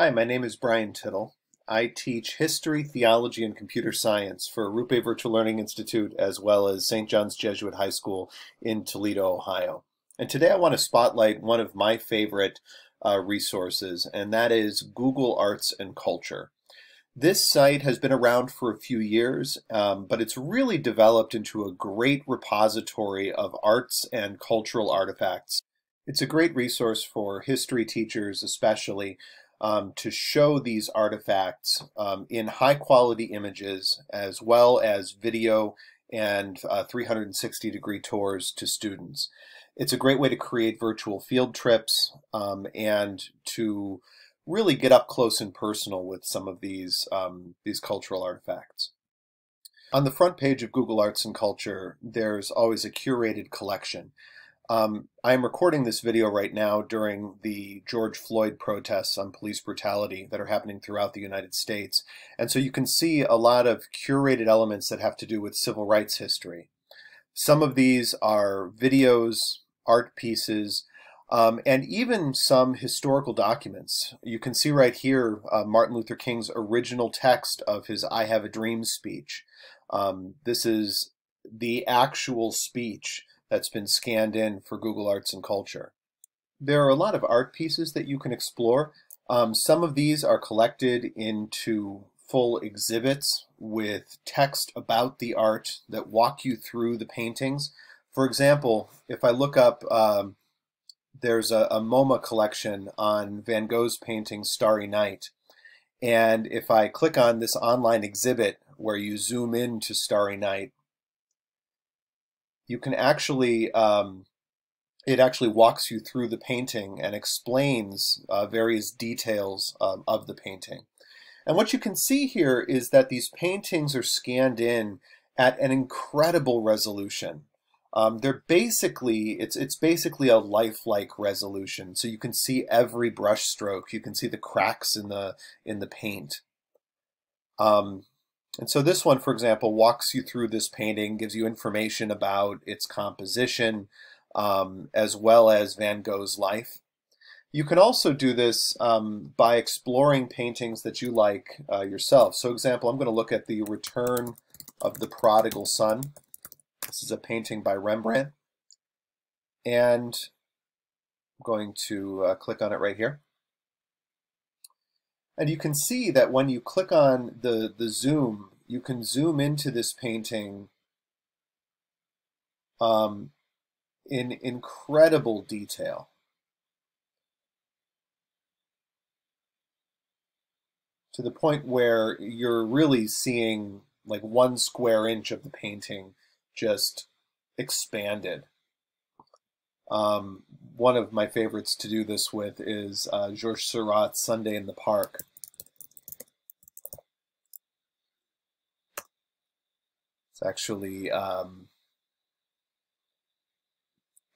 Hi, my name is Brian Tittl. I teach history, theology, and computer science for Arrupe Virtual Learning Institute as well as St. John's Jesuit High School in Toledo, Ohio. And today I want to spotlight one of my favorite uh, resources, and that is Google Arts and Culture. This site has been around for a few years, um, but it's really developed into a great repository of arts and cultural artifacts. It's a great resource for history teachers, especially, um, to show these artifacts um, in high quality images as well as video and uh, 360 degree tours to students. It's a great way to create virtual field trips um, and to really get up close and personal with some of these, um, these cultural artifacts. On the front page of Google Arts and Culture, there's always a curated collection. Um, I am recording this video right now during the George Floyd protests on police brutality that are happening throughout the United States. And so you can see a lot of curated elements that have to do with civil rights history. Some of these are videos, art pieces, um, and even some historical documents. You can see right here uh, Martin Luther King's original text of his I Have a Dream speech. Um, this is the actual speech that's been scanned in for Google Arts and Culture. There are a lot of art pieces that you can explore. Um, some of these are collected into full exhibits with text about the art that walk you through the paintings. For example, if I look up, um, there's a, a MoMA collection on Van Gogh's painting Starry Night. And if I click on this online exhibit where you zoom in to Starry Night, you can actually um, it actually walks you through the painting and explains uh, various details um, of the painting. And what you can see here is that these paintings are scanned in at an incredible resolution. Um, they're basically it's it's basically a lifelike resolution. So you can see every brush stroke. You can see the cracks in the in the paint. Um, and so this one, for example, walks you through this painting, gives you information about its composition, um, as well as Van Gogh's life. You can also do this um, by exploring paintings that you like uh, yourself. So example, I'm going to look at the Return of the Prodigal Son. This is a painting by Rembrandt. And I'm going to uh, click on it right here. And you can see that when you click on the, the zoom, you can zoom into this painting um, in incredible detail. To the point where you're really seeing like one square inch of the painting just expanded. Um, one of my favorites to do this with is uh, Georges Seurat's Sunday in the Park. It's actually, um,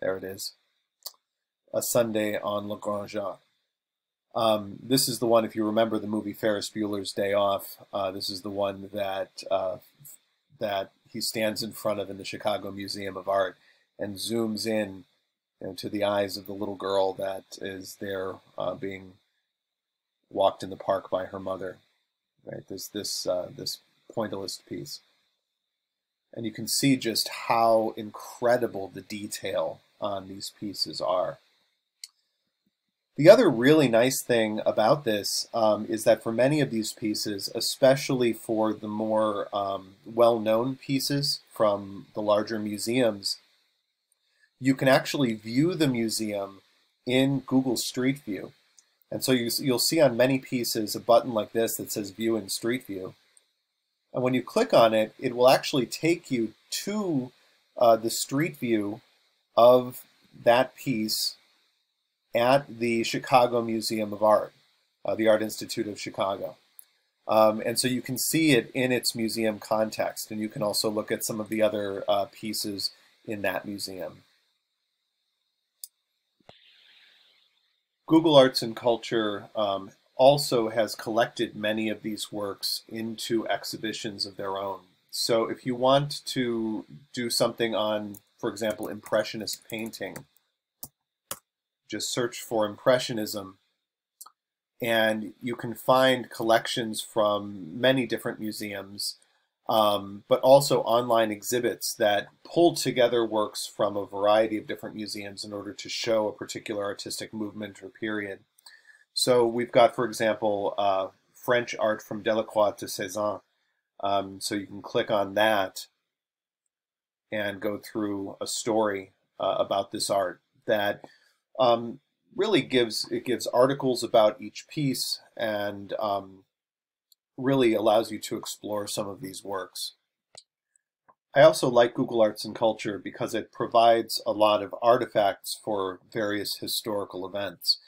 there it is, a Sunday on Le Grand. Um, this is the one, if you remember the movie Ferris Bueller's Day Off, uh, this is the one that, uh, that he stands in front of in the Chicago Museum of Art and zooms in you know, to the eyes of the little girl that is there uh, being walked in the park by her mother. Right, this this uh, this pointillist piece, and you can see just how incredible the detail on these pieces are. The other really nice thing about this um, is that for many of these pieces, especially for the more um, well-known pieces from the larger museums, you can actually view the museum in Google Street View. And so you, you'll see on many pieces a button like this that says View in Street View. And when you click on it, it will actually take you to uh, the street view of that piece at the Chicago Museum of Art, uh, the Art Institute of Chicago. Um, and so you can see it in its museum context, and you can also look at some of the other uh, pieces in that museum. Google Arts and Culture um, also has collected many of these works into exhibitions of their own. So if you want to do something on, for example, Impressionist painting, just search for Impressionism and you can find collections from many different museums, um, but also online exhibits that pull together works from a variety of different museums in order to show a particular artistic movement or period. So we've got, for example, uh, French art from Delacroix to Cézanne. Um, so you can click on that and go through a story uh, about this art that um, really gives it gives articles about each piece and um, really allows you to explore some of these works. I also like Google Arts and Culture because it provides a lot of artifacts for various historical events.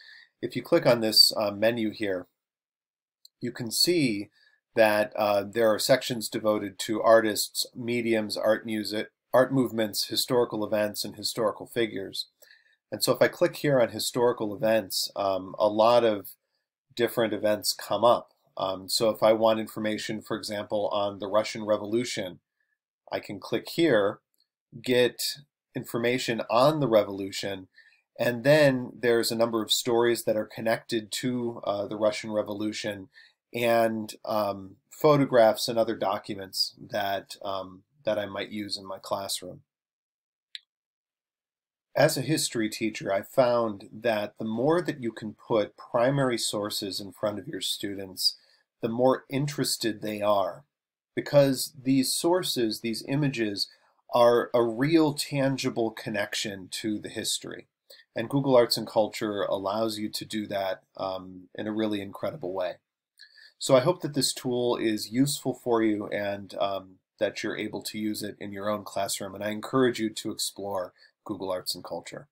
If you click on this uh, menu here, you can see that uh, there are sections devoted to artists, mediums, art music, art movements, historical events, and historical figures. And so if I click here on historical events, um, a lot of different events come up. Um, so if I want information, for example, on the Russian Revolution, I can click here, get information on the revolution, and then there's a number of stories that are connected to uh, the Russian Revolution and um, photographs and other documents that, um, that I might use in my classroom. As a history teacher, I found that the more that you can put primary sources in front of your students, the more interested they are. Because these sources, these images, are a real tangible connection to the history. And Google Arts and Culture allows you to do that um, in a really incredible way. So I hope that this tool is useful for you and um, that you're able to use it in your own classroom. And I encourage you to explore Google Arts and Culture.